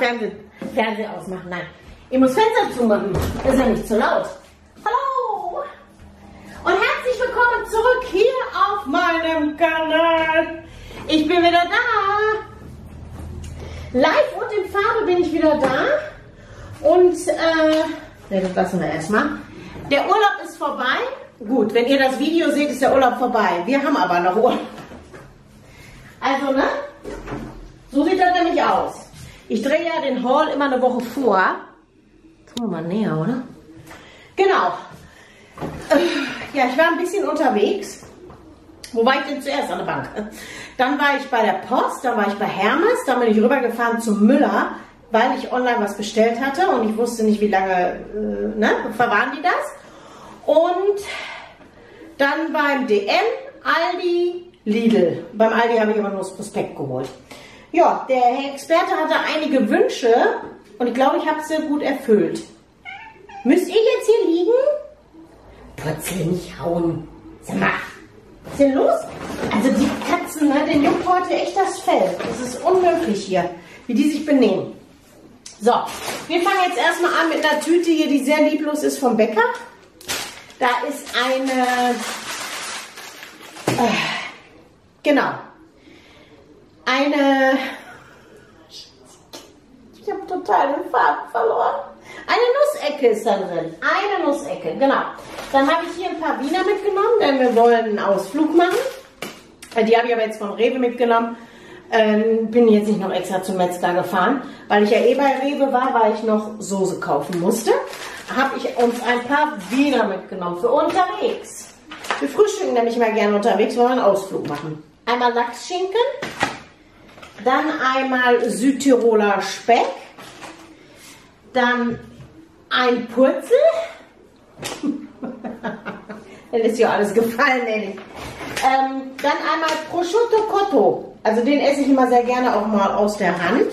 Fernseh, Fernseher ausmachen. Nein, ihr muss Fenster zumachen. Das ist ja nicht zu laut. Hallo! Und herzlich willkommen zurück hier auf meinem Kanal. Ich bin wieder da. Live und in Farbe bin ich wieder da. Und, äh, das lassen wir erstmal. Der Urlaub ist vorbei. Gut, wenn ihr das Video seht, ist der Urlaub vorbei. Wir haben aber noch Urlaub. Also, ne? So sieht das nämlich aus. Ich drehe ja den Haul immer eine Woche vor. Tun wir mal näher, oder? Genau. Äh, ja, ich war ein bisschen unterwegs. Wo war ich denn zuerst an der Bank? Dann war ich bei der Post, dann war ich bei Hermes, dann bin ich rübergefahren zum Müller, weil ich online was bestellt hatte und ich wusste nicht, wie lange, äh, ne, verwahren die das. Und dann beim DM, Aldi, Lidl. Beim Aldi habe ich aber nur das Prospekt geholt. Ja, der Herr Experte hatte einige Wünsche und ich glaube, ich habe sie gut erfüllt. Müsst ihr jetzt hier liegen? Putzel nicht hauen. Sag mal, was ist denn los? Also die Katzen, ne, den juckt heute echt das Fell. Das ist unmöglich hier, wie die sich benehmen. So, wir fangen jetzt erstmal an mit einer Tüte hier, die sehr lieblos ist vom Bäcker. Da ist eine, äh, genau, eine, ich habe total den Faden verloren. Eine Nussecke ist da drin. Eine Nussecke, genau. Dann habe ich hier ein paar Wiener mitgenommen, denn wir wollen einen Ausflug machen. Äh, die habe ich aber jetzt von Rewe mitgenommen. Ähm, bin jetzt nicht noch extra zum Metzger gefahren, weil ich ja eh bei Rewe war, weil ich noch Soße kaufen musste. Habe ich uns ein paar Wiener mitgenommen für unterwegs. Wir frühstücken nämlich mal gerne unterwegs, wollen einen Ausflug machen. Einmal Lachsschinken, dann einmal Südtiroler Speck, dann ein Purzel. das ist ja alles gefallen, ehrlich. Ähm, dann einmal Prosciutto Cotto. Also den esse ich immer sehr gerne auch mal aus der Hand.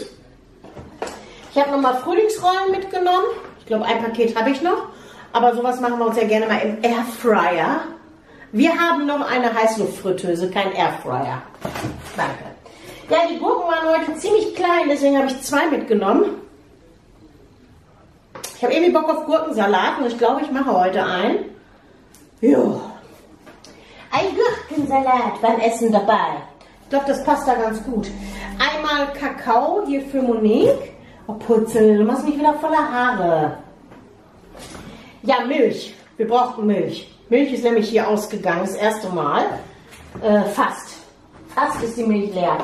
Ich habe nochmal Frühlingsrollen mitgenommen. Ich glaube, ein Paket habe ich noch. Aber sowas machen wir uns ja gerne mal im Airfryer. Wir haben noch eine Heißluftfritteuse, kein Airfryer. Danke. Ja, die Gurken waren heute ziemlich klein, deswegen habe ich zwei mitgenommen. Ich habe irgendwie Bock auf Gurkensalat und ich glaube, ich mache heute einen. Jo. Ein Gurkensalat beim Essen dabei. Ich glaube, das passt da ganz gut. Einmal Kakao hier für Monique. Oh, Putzel, du machst mich wieder voller Haare. Ja, Milch. Wir brauchten Milch. Milch ist nämlich hier ausgegangen, das erste Mal. Äh, fast. Fast ist die Milch leer.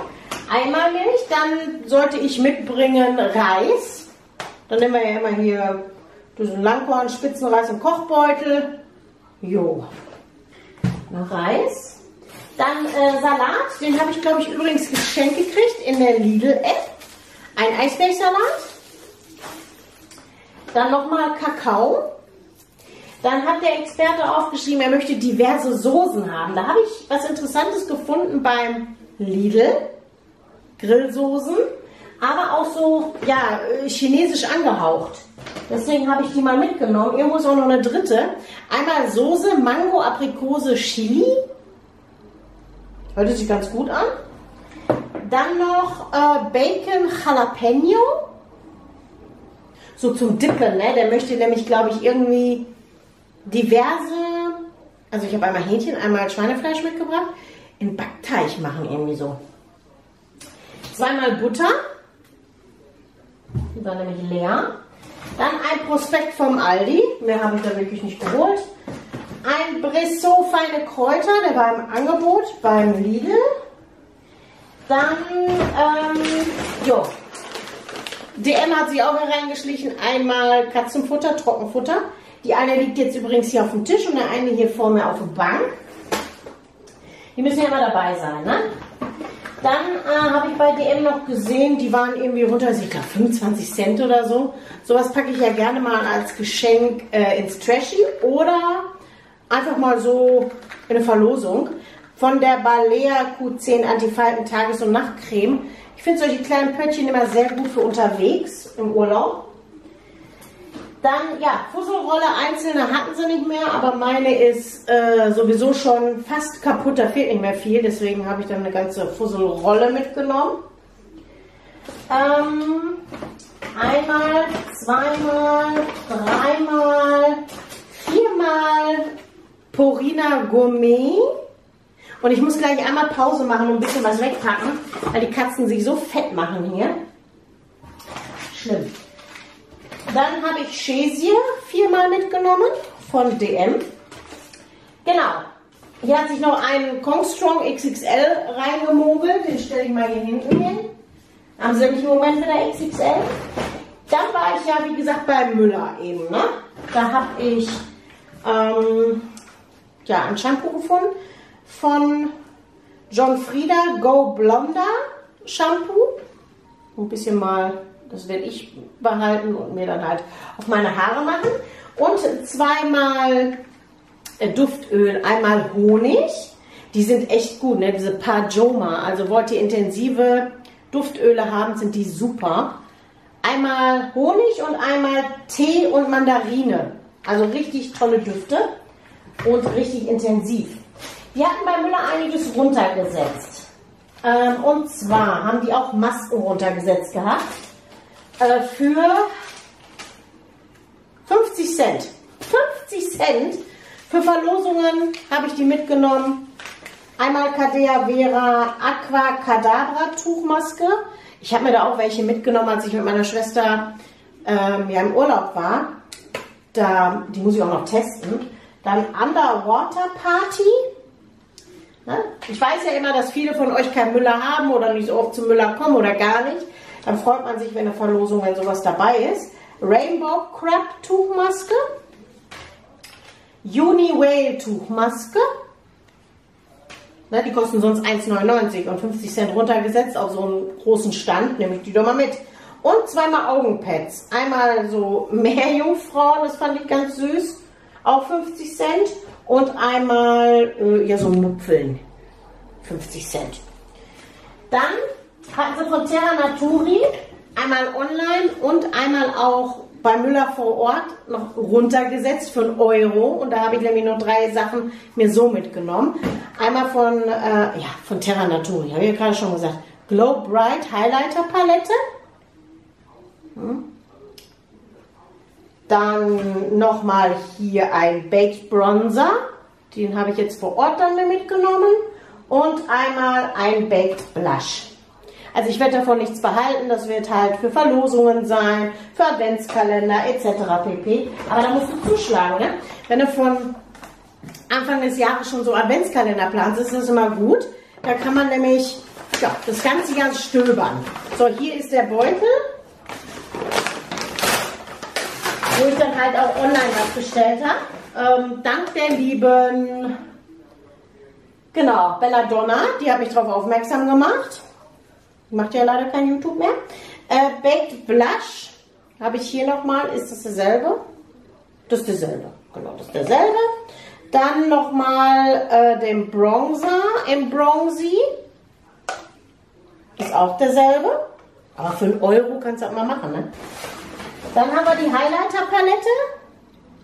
Einmal Milch, dann sollte ich mitbringen Reis. Dann nehmen wir ja immer hier diesen Langkorn, Spitzenreis im Kochbeutel. Jo. Reis. Dann äh, Salat, den habe ich glaube ich übrigens geschenkt gekriegt in der Lidl-App. Ein Eisbergsalat. Dann nochmal Kakao. Dann hat der Experte aufgeschrieben, er möchte diverse Soßen haben. Da habe ich was Interessantes gefunden beim Lidl. Grillsoßen, aber auch so, ja, chinesisch angehaucht. Deswegen habe ich die mal mitgenommen. Irgendwo ist auch noch eine dritte. Einmal Soße, Mango, Aprikose, Chili. Hört sich ganz gut an. Dann noch äh, Bacon Jalapeno. So zum Dippen, ne? Der möchte nämlich, glaube ich, irgendwie diverse, also ich habe einmal Hähnchen, einmal Schweinefleisch mitgebracht, in Backteig machen irgendwie so. Zweimal Butter, die war nämlich leer. Dann ein Prospekt vom Aldi, mehr habe ich da wirklich nicht geholt. Ein Bressot feine Kräuter, der war im Angebot beim Lidl. Dann, ähm, jo, DM hat sich auch hereingeschlichen. Einmal Katzenfutter, Trockenfutter. Die eine liegt jetzt übrigens hier auf dem Tisch und der eine hier vor mir auf der Bank. Die müssen ja immer dabei sein, ne? Dann äh, habe ich bei DM noch gesehen, die waren irgendwie runter, ich glaube 25 Cent oder so. Sowas packe ich ja gerne mal als Geschenk äh, ins Trashy oder einfach mal so in eine Verlosung. Von der Balea Q10 Antifalten Tages- und Nachtcreme. Ich finde solche kleinen Pöttchen immer sehr gut für unterwegs im Urlaub. Dann, ja, Fusselrolle einzelne hatten sie nicht mehr, aber meine ist äh, sowieso schon fast kaputt, da fehlt nicht mehr viel, deswegen habe ich dann eine ganze Fusselrolle mitgenommen. Ähm, einmal, zweimal, dreimal, viermal Purina Gourmet. Und ich muss gleich einmal Pause machen und ein bisschen was wegpacken, weil die Katzen sich so fett machen hier. Schlimm. Dann habe ich Chesier viermal mitgenommen von DM. Genau. Hier hat sich noch ein Kongstrong XXL reingemogelt. Den stelle ich mal hier hinten hin. Haben sie nämlich im Moment wieder XXL. Dann war ich ja, wie gesagt, bei Müller eben. Ne? Da habe ich ähm, ja, ein Shampoo gefunden von John Frieda Go Blonder Shampoo. Ein bisschen mal, das werde ich behalten und mir dann halt auf meine Haare machen. Und zweimal äh, Duftöl, einmal Honig. Die sind echt gut, ne? diese Pajoma. Also wollt ihr intensive Duftöle haben, sind die super. Einmal Honig und einmal Tee und Mandarine. Also richtig tolle Düfte und richtig intensiv. Die hatten bei Müller einiges runtergesetzt. Ähm, und zwar haben die auch Masken runtergesetzt gehabt. Äh, für 50 Cent. 50 Cent. Für Verlosungen habe ich die mitgenommen. Einmal Cadea Vera Aqua Cadabra Tuchmaske. Ich habe mir da auch welche mitgenommen, als ich mit meiner Schwester ähm, ja, im Urlaub war. Da, die muss ich auch noch testen. Dann Underwater Party. Ne? Ich weiß ja immer, dass viele von euch kein Müller haben oder nicht so oft zum Müller kommen oder gar nicht. Dann freut man sich, wenn eine Verlosung, wenn sowas dabei ist. Rainbow Crab Tuchmaske. Uni Whale Tuchmaske. Ne, die kosten sonst 1,99 und 50 Cent runtergesetzt auf so einen großen Stand. Nehme ich die doch mal mit. Und zweimal Augenpads. Einmal so Meerjungfrauen, das fand ich ganz süß. Auch 50 Cent. Und einmal äh, ja, so Mupfeln. 50 Cent. Dann sie von Terra Naturi einmal online und einmal auch bei Müller vor Ort noch runtergesetzt für einen Euro. Und da habe ich nämlich noch drei Sachen mir so mitgenommen. Einmal von, äh, ja, von Terra Naturi, habe ich ja gerade schon gesagt. Glow Bright Highlighter Palette. Hm. Dann nochmal hier ein Baked Bronzer. Den habe ich jetzt vor Ort dann mitgenommen. Und einmal ein Baked Blush. Also ich werde davon nichts behalten, das wird halt für Verlosungen sein, für Adventskalender etc. pp. Aber da musst du zuschlagen, ne? Wenn du von Anfang des Jahres schon so Adventskalender planst, ist das immer gut. Da kann man nämlich ja, das ganze Jahr stöbern. So, hier ist der Beutel, wo ich dann halt auch online was bestellt habe. Ähm, dank der lieben, genau, Belladonna, die habe ich darauf aufmerksam gemacht. Macht ja leider kein YouTube mehr. Äh, Baked Blush habe ich hier nochmal. Ist das derselbe? Das ist derselbe. Genau, das ist derselbe. Dann nochmal äh, den Bronzer im Bronzy. Ist auch derselbe. Aber für einen Euro kannst du auch mal machen, ne? Dann haben wir die Highlighter-Palette.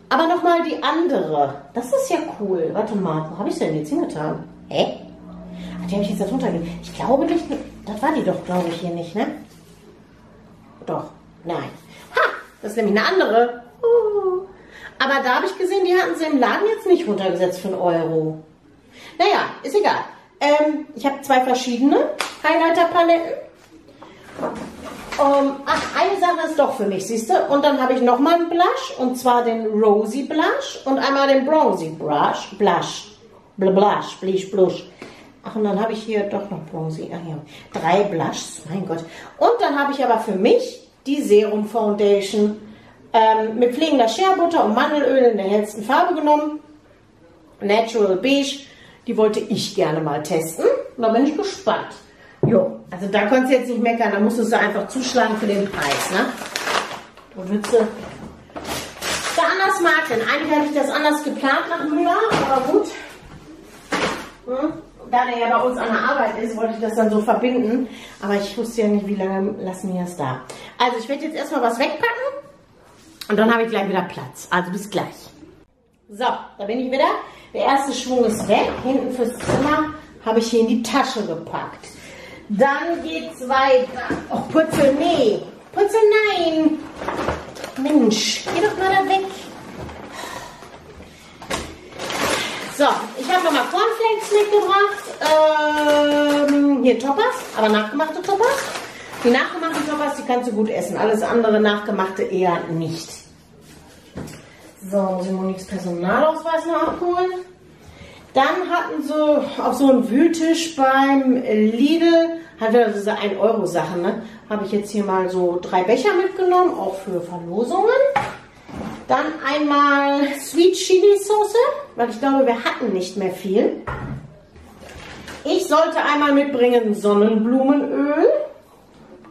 Aber nochmal die andere. Das ist ja cool. Warte mal, wo habe ich denn jetzt hingetan? Hä? Ach, die habe ich jetzt da drunter gegeben. Ich glaube nicht. Das war die doch, glaube ich, hier nicht, ne? Doch, nein. Ha, das ist nämlich eine andere. Aber da habe ich gesehen, die hatten sie im Laden jetzt nicht runtergesetzt für einen Euro. Naja, ist egal. Ähm, ich habe zwei verschiedene Highlighter-Paletten. Um, ach, eine Sache ist doch für mich, siehst du? Und dann habe ich nochmal einen Blush, und zwar den Rosy Blush und einmal den Bronzy Brush, Blush. Blush, Blush, Blush. Ach, und dann habe ich hier doch noch Bronzy. Ach ja, drei Blushs, mein Gott. Und dann habe ich aber für mich die Serum Foundation ähm, mit pflegender Scherbutter und Mandelöl in der hellsten Farbe genommen. Natural Beige. Die wollte ich gerne mal testen. Und da bin ich gespannt. Jo, also da konntest du jetzt nicht meckern. Da musstest du einfach zuschlagen für den Preis, ne? Da würdest du da anders mag. Denn eigentlich habe ich das anders geplant nach Müller, aber gut. Hm? Da der ja bei uns an der Arbeit ist, wollte ich das dann so verbinden. Aber ich wusste ja nicht, wie lange lassen wir es da. Also ich werde jetzt erstmal was wegpacken und dann habe ich gleich wieder Platz. Also bis gleich. So, da bin ich wieder. Der erste Schwung ist weg. Hinten fürs Zimmer habe ich hier in die Tasche gepackt. Dann geht es weiter. Oh, Putzel, nee. Putzel, nein. Mensch, geh doch mal da weg. So, ich habe nochmal Cornflakes mitgebracht. Ähm, hier Toppers, aber nachgemachte Toppers. Die nachgemachten Toppers, die kannst du gut essen. Alles andere nachgemachte eher nicht. So, Moniques Personalausweis noch abholen. Dann hatten sie auf so einem Wühltisch beim Lidl, hat wieder diese 1-Euro-Sachen, ne? Habe ich jetzt hier mal so drei Becher mitgenommen, auch für Verlosungen. Dann einmal Sweet Chili Soße, weil ich glaube, wir hatten nicht mehr viel. Ich sollte einmal mitbringen Sonnenblumenöl.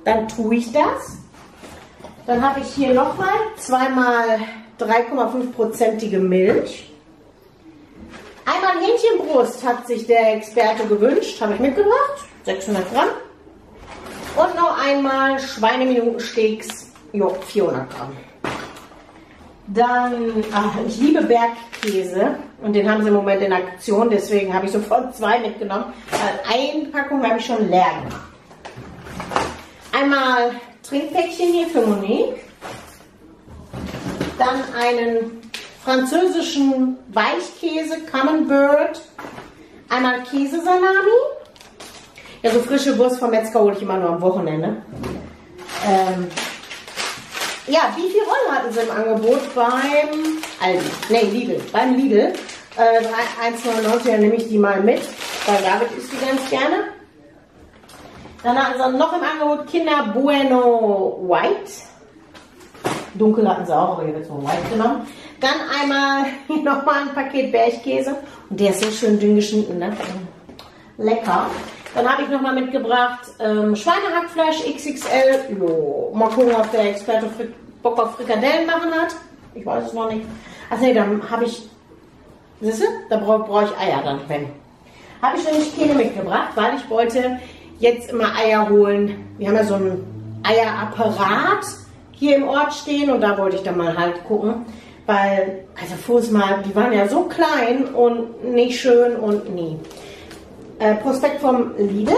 Dann tue ich das. Dann habe ich hier nochmal zweimal 3,5-prozentige Milch. Einmal Hähnchenbrust hat sich der Experte gewünscht, habe ich mitgebracht, 600 Gramm. Und noch einmal Schweineminutensteaks, jo, 400 Gramm. Dann, ach, ich liebe Bergkäse und den haben sie im Moment in Aktion, deswegen habe ich sofort zwei mitgenommen. Eine Packung habe ich schon leer. Einmal Trinkpäckchen hier für Monique. Dann einen französischen Weichkäse Camembert. Einmal Käsesalami. Ja, so frische Wurst vom Metzger hole ich immer nur am Wochenende. Ähm, ja, wie viel Rollen hatten sie im Angebot beim Aldi? Ne, Lidl. Beim Lidl. Äh, 1,99, dann nehme ich die mal mit, weil David isst die ganz gerne. Dann hatten sie noch im Angebot Kinder Bueno White. Dunkel hatten sie auch, aber hier wird es mal White genommen. Dann einmal nochmal ein Paket Bergkäse. Und der ist so schön dünn geschnitten, ne? Lecker. Dann habe ich nochmal mitgebracht ähm, Schweinehackfleisch XXL. Jo, mal gucken, ob der Experte Bock auf Frikadellen machen hat. Ich weiß es noch nicht. Ach nee, dann habe ich. Siehst du? Da brauche brauch ich Eier dann, wenn. Habe ich nämlich keine mitgebracht, weil ich wollte jetzt immer Eier holen. Wir haben ja so einen Eierapparat hier im Ort stehen und da wollte ich dann mal halt gucken. Weil, also vorher mal, die waren ja so klein und nicht schön und nie. Äh, Prospekt vom Lidl.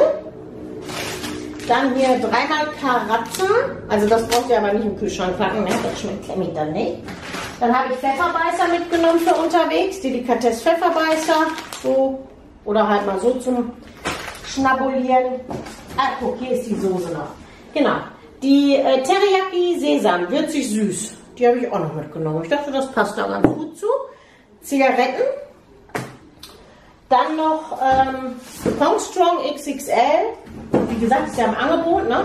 Dann hier dreimal Karazza. Also das braucht ihr aber nicht im Kühlschrank packen, ne? das schmeckt nämlich dann nicht. Dann habe ich Pfefferbeißer mitgenommen für unterwegs. Delikatesse Pfefferbeißer. So. Oder halt mal so zum Schnabulieren. Ah, guck, hier ist die Soße noch. Genau. Die äh, Teriyaki Sesam, würzig süß. Die habe ich auch noch mitgenommen. Ich dachte, das passt da ganz gut zu. Zigaretten. Dann noch ähm, Strong XXL. Wie gesagt, ist ja im Angebot. Ne?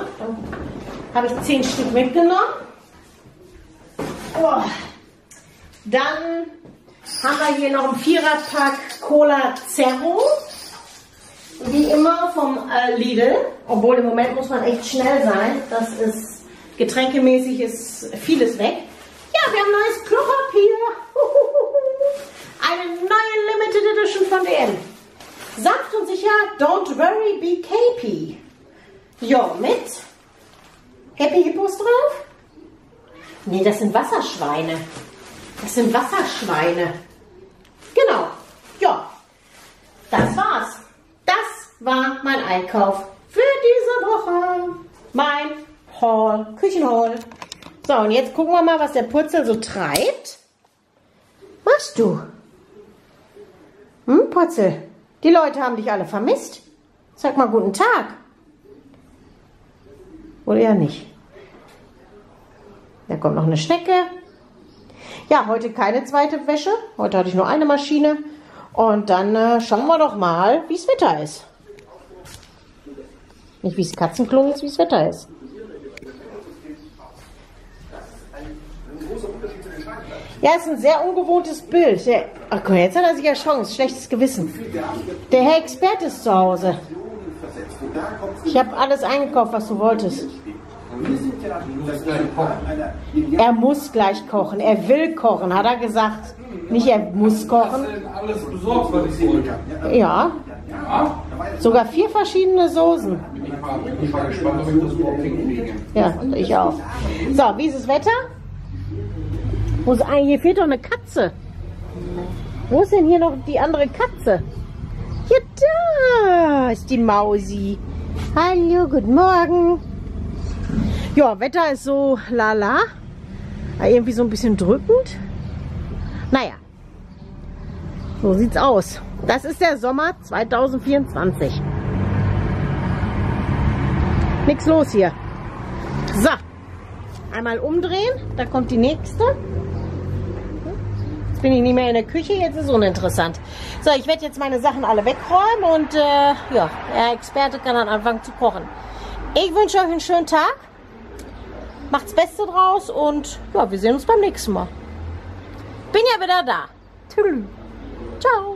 Habe ich 10 Stück mitgenommen. Oh. Dann haben wir hier noch ein Viererpack Cola Zero. Wie immer vom äh, Lidl. Obwohl im Moment muss man echt schnell sein. Das ist getränkemäßig ist vieles weg. Ja, wir haben neues Klopapier. Eine neue Limited Edition von denen. Saft und sicher, don't worry, be KP. Ja, mit Happy Hippos drauf? Nee, das sind Wasserschweine. Das sind Wasserschweine. Genau. Ja, das war's. Das war mein Einkauf für diese Woche. Mein Haul, Küchenhaul. So, und jetzt gucken wir mal, was der Purzel so treibt. Machst du? Hm, Purzel? Die Leute haben dich alle vermisst. Sag mal guten Tag. Oder ja nicht. Da kommt noch eine Schnecke. Ja, heute keine zweite Wäsche. Heute hatte ich nur eine Maschine. Und dann äh, schauen wir doch mal, wie es Wetter ist. Nicht wie es Katzenklo ist, wie es Wetter ist. Ja, ist ein sehr ungewohntes Bild. Der, ach komm, jetzt hat er sich ja Chance. Schlechtes Gewissen. Der Herr Experte ist zu Hause. Ich habe alles eingekauft, was du wolltest. Er muss gleich kochen. Er will kochen, hat er gesagt. Nicht er muss kochen. Ja. Sogar vier verschiedene Soßen. Ich war gespannt, ob ich das überhaupt hinkriege. Ja, ich auch. So, wie ist das Wetter? Wo ist eigentlich, hier fehlt doch eine Katze. Wo ist denn hier noch die andere Katze? Ja, da ist die Mausi. Hallo, guten Morgen. Ja, Wetter ist so lala. Irgendwie so ein bisschen drückend. Naja, so sieht's aus. Das ist der Sommer 2024. Nichts los hier. So, einmal umdrehen, da kommt die nächste. Jetzt bin ich nicht mehr in der Küche, jetzt ist uninteressant. So, ich werde jetzt meine Sachen alle wegräumen und äh, ja, der Experte kann dann anfangen zu kochen. Ich wünsche euch einen schönen Tag. Macht's Beste draus und ja, wir sehen uns beim nächsten Mal. Bin ja wieder da. Tschüss. Ciao.